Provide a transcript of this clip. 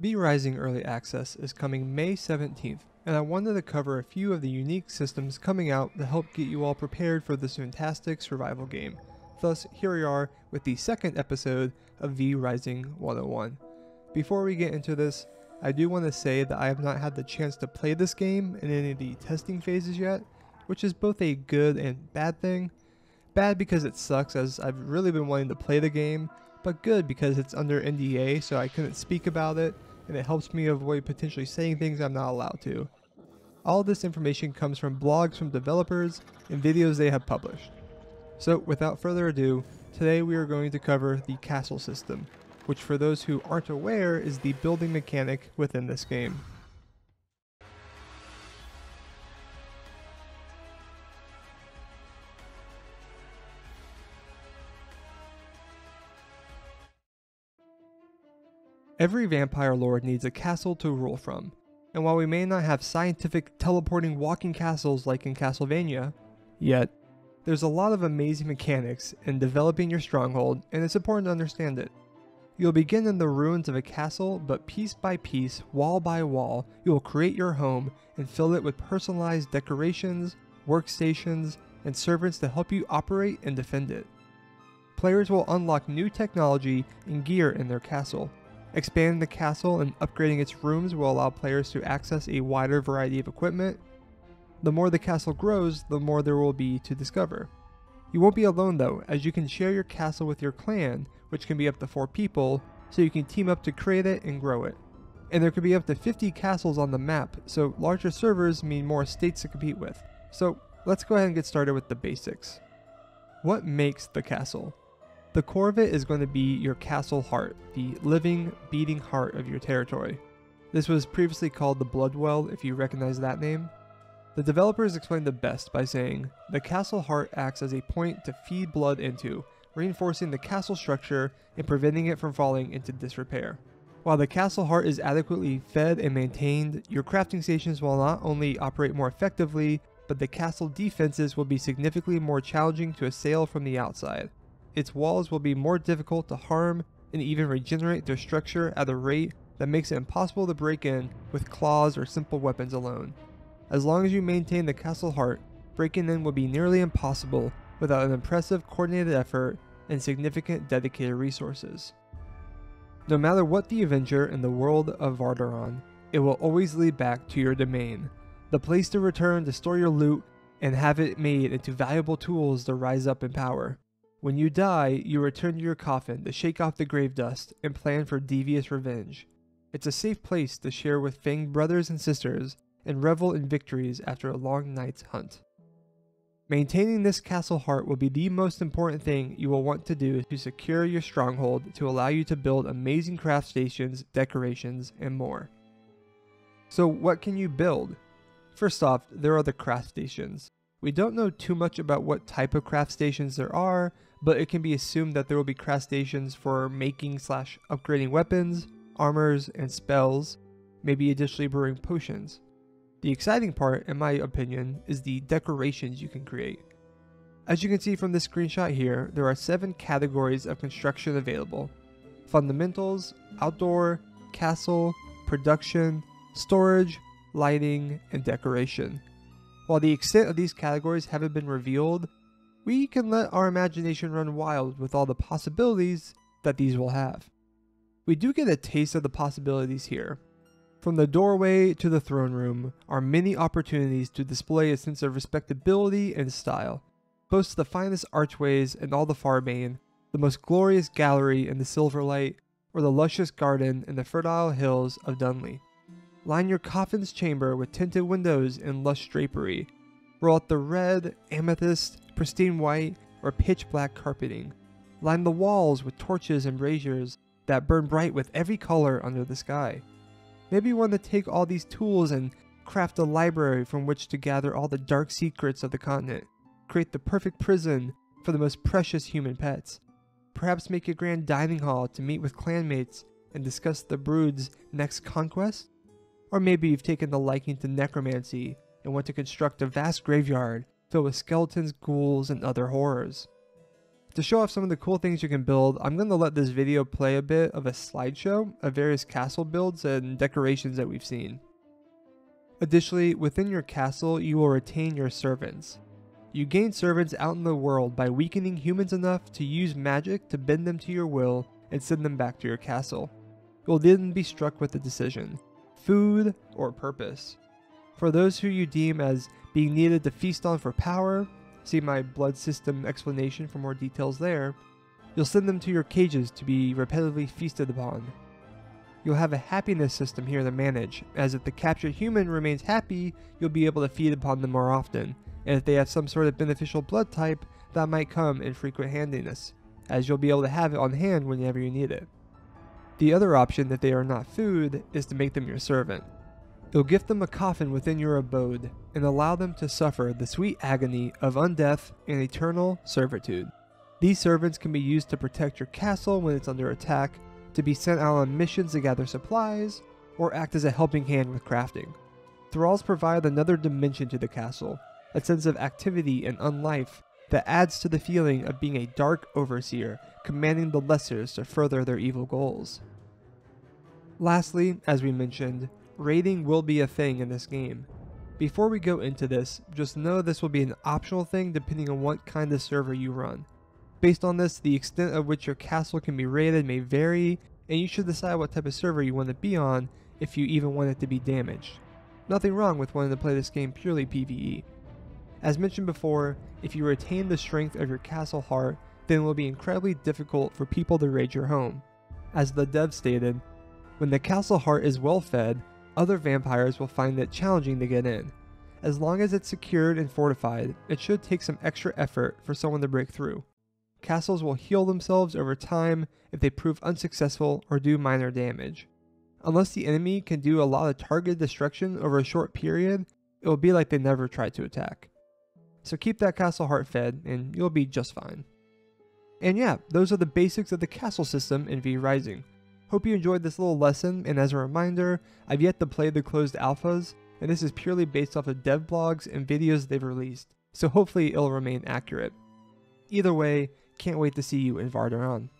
V Rising Early Access is coming May 17th, and I wanted to cover a few of the unique systems coming out to help get you all prepared for this fantastic survival game. Thus, here we are with the second episode of V Rising 101. Before we get into this, I do want to say that I have not had the chance to play this game in any of the testing phases yet, which is both a good and bad thing. Bad because it sucks as I've really been wanting to play the game, but good because it's under NDA so I couldn't speak about it and it helps me avoid potentially saying things I'm not allowed to. All this information comes from blogs from developers and videos they have published. So without further ado, today we are going to cover the castle system, which for those who aren't aware is the building mechanic within this game. Every vampire lord needs a castle to rule from, and while we may not have scientific teleporting walking castles like in Castlevania, yet, there's a lot of amazing mechanics in developing your stronghold and it's important to understand it. You'll begin in the ruins of a castle, but piece by piece, wall by wall, you will create your home and fill it with personalized decorations, workstations, and servants to help you operate and defend it. Players will unlock new technology and gear in their castle, Expanding the castle and upgrading its rooms will allow players to access a wider variety of equipment. The more the castle grows, the more there will be to discover. You won't be alone though, as you can share your castle with your clan, which can be up to 4 people, so you can team up to create it and grow it. And there could be up to 50 castles on the map, so larger servers mean more states to compete with. So let's go ahead and get started with the basics. What makes the castle? The core of it is going to be your castle heart, the living, beating heart of your territory. This was previously called the Bloodwell if you recognize that name. The developers explained the best by saying, the castle heart acts as a point to feed blood into, reinforcing the castle structure and preventing it from falling into disrepair. While the castle heart is adequately fed and maintained, your crafting stations will not only operate more effectively, but the castle defenses will be significantly more challenging to assail from the outside its walls will be more difficult to harm and even regenerate their structure at a rate that makes it impossible to break in with claws or simple weapons alone. As long as you maintain the castle heart, breaking in will be nearly impossible without an impressive coordinated effort and significant dedicated resources. No matter what the adventure in the world of Vardoran, it will always lead back to your domain, the place to return to store your loot and have it made into valuable tools to rise up in power. When you die, you return to your coffin to shake off the grave dust and plan for devious revenge. It's a safe place to share with fanged brothers and sisters and revel in victories after a long night's hunt. Maintaining this castle heart will be the most important thing you will want to do to secure your stronghold to allow you to build amazing craft stations, decorations, and more. So what can you build? First off, there are the craft stations. We don't know too much about what type of craft stations there are, but it can be assumed that there will be craft stations for making slash upgrading weapons, armors, and spells, maybe additionally brewing potions. The exciting part, in my opinion, is the decorations you can create. As you can see from this screenshot here, there are 7 categories of construction available. Fundamentals, Outdoor, Castle, Production, Storage, Lighting, and Decoration. While the extent of these categories haven't been revealed, we can let our imagination run wild with all the possibilities that these will have. We do get a taste of the possibilities here. From the doorway to the throne room are many opportunities to display a sense of respectability and style. Boast the finest archways in all the Farbane, the most glorious gallery in the Silverlight, or the luscious garden in the fertile hills of Dunley. Line your coffin's chamber with tinted windows and lush drapery. Roll out the red, amethyst, pristine white, or pitch black carpeting. Line the walls with torches and braziers that burn bright with every color under the sky. Maybe you want to take all these tools and craft a library from which to gather all the dark secrets of the continent. Create the perfect prison for the most precious human pets. Perhaps make a grand dining hall to meet with clanmates and discuss the brood's next conquest? Or maybe you've taken the liking to necromancy and want to construct a vast graveyard filled with skeletons, ghouls, and other horrors. To show off some of the cool things you can build, I'm going to let this video play a bit of a slideshow of various castle builds and decorations that we've seen. Additionally, within your castle, you will retain your servants. You gain servants out in the world by weakening humans enough to use magic to bend them to your will and send them back to your castle. You will then be struck with a decision food or purpose. For those who you deem as being needed to feast on for power, see my blood system explanation for more details there, you'll send them to your cages to be repetitively feasted upon. You'll have a happiness system here to manage, as if the captured human remains happy, you'll be able to feed upon them more often, and if they have some sort of beneficial blood type, that might come in frequent handiness, as you'll be able to have it on hand whenever you need it. The other option, if they are not food, is to make them your servant. You'll gift them a coffin within your abode, and allow them to suffer the sweet agony of undeath and eternal servitude. These servants can be used to protect your castle when it's under attack, to be sent out on missions to gather supplies, or act as a helping hand with crafting. Thralls provide another dimension to the castle, a sense of activity and unlife that adds to the feeling of being a dark overseer commanding the lessers to further their evil goals. Lastly, as we mentioned, raiding will be a thing in this game. Before we go into this, just know this will be an optional thing depending on what kind of server you run. Based on this, the extent of which your castle can be raided may vary, and you should decide what type of server you want to be on if you even want it to be damaged. Nothing wrong with wanting to play this game purely PvE. As mentioned before, if you retain the strength of your castle heart, then it will be incredibly difficult for people to raid your home. As the dev stated, when the castle heart is well fed, other vampires will find it challenging to get in. As long as it's secured and fortified, it should take some extra effort for someone to break through. Castles will heal themselves over time if they prove unsuccessful or do minor damage. Unless the enemy can do a lot of targeted destruction over a short period, it will be like they never tried to attack. So keep that castle heart fed, and you'll be just fine. And yeah, those are the basics of the castle system in V Rising. Hope you enjoyed this little lesson, and as a reminder, I've yet to play the closed alphas, and this is purely based off of dev blogs and videos they've released, so hopefully it'll remain accurate. Either way, can't wait to see you in Vardoran.